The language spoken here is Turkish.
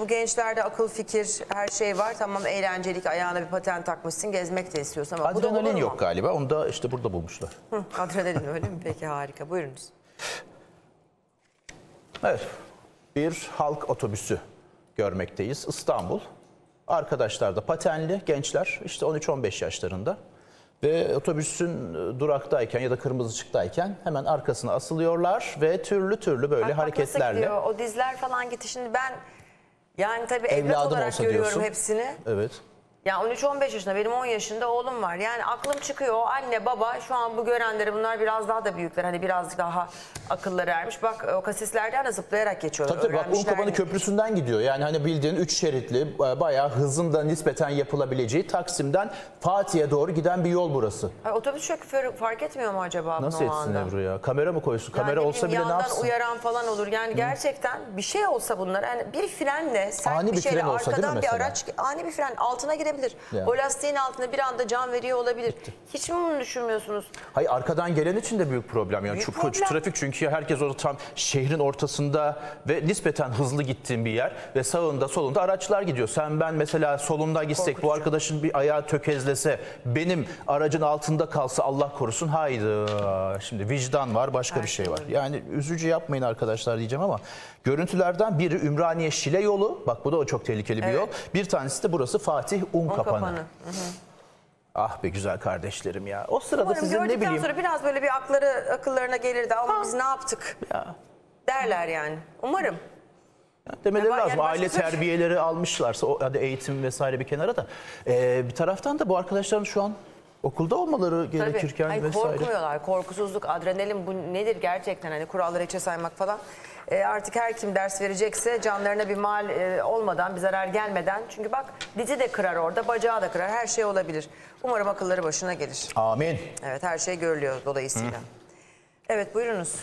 Bu gençlerde akıl fikir her şey var. Tamam eğlencelik ayağına bir paten takmışsın gezmek de istiyorsun ama bu da olur Adrenalin mu? yok galiba. Onu da işte burada bulmuşlar. Hı, adrenalin öyle mi? Peki harika buyurunuz. Evet. Bir halk otobüsü görmekteyiz. İstanbul. Arkadaşlar da patenli gençler işte 13-15 yaşlarında. Ve otobüsün e, duraktayken ya da kırmızı ışıktayken hemen arkasına asılıyorlar ve türlü türlü böyle Bak, bak nasıl hareketlerle. gidiyor. O dizler falan gitti. Şimdi ben yani tabii evlat Evladım olarak olsa görüyorum diyorsun. hepsini. Evet. Ya 13-15 yaşında benim 10 yaşında oğlum var. Yani aklım çıkıyor. Anne baba şu an bu görenleri bunlar biraz daha da büyükler. Hani birazcık daha akılları ermiş. Bak o kasislerden de zıplayarak geçiyorlar. Tabii tabii bak Öğrenmişler Unkapanı? Köprüsü'nden gidiyor. Yani hani bildiğin 3 şeritli e, bayağı hızın da nispeten yapılabileceği Taksim'den Fatih'e doğru giden bir yol burası. Ay, otobüs şoförü fark etmiyor mu acaba bunu Nasıl o etsin anda? Ebru ya? Kamera mı koysun? Yani Kamera ne olsa bileyim, bile ne yandan yapsın? uyaran falan olur. Yani gerçekten bir şey olsa bunlar. Yani bir frenle sert Ani bir bir şeyle fren olsa değil mi arkadan bir mesela? araç ani bir fren altına girebilir. Ya. O lastiğin altına bir anda can veriyor olabilir. Hiç mi bunu düşünmüyorsunuz? Hayır arkadan gelen için de büyük problem. Yani Büyük çok problem. trafik çünkü herkes orada tam şehrin ortasında ve nispeten hızlı gittiğin bir yer ve sağında solunda araçlar gidiyor. Sen ben mesela solunda gitsek bu Korkutucu. arkadaşın bir ayağı tökezlese benim aracın altında kalsa Allah korusun haydi. Şimdi vicdan var başka bir şey var. Yani üzücü yapmayın arkadaşlar diyeceğim ama görüntülerden biri Ümraniye Şile yolu. Bak bu da o çok tehlikeli bir Evet. yol. Bir tanesi de burası Fatih Un Kapanı. Kapanı. Ah be güzel kardeşlerim ya. O sırada Umarım sizin ne bileyim sonra biraz böyle bir akları akıllarına gelirdi ama biz ne yaptık ya derler yani. Umarım. demeleri Yani lazım. başka Aile terbiyeleri almışlarsa o hadi eğitim vesaire bir kenara da Ee, bir taraftan da bu arkadaşların şu an okulda olmaları gerekirken Tabii. Ay, vesaire. korkmuyorlar. Korkusuzluk, adrenalin bu nedir gerçekten? Hani kuralları içe saymak falan. E, artık her kim ders verecekse canlarına bir mal e, olmadan, bir zarar gelmeden. Çünkü bak dizi de kırar orada, bacağı da kırar. Her şey olabilir. Umarım akılları başına gelir. Amin. Evet her şey görülüyor dolayısıyla. Evet buyurunuz.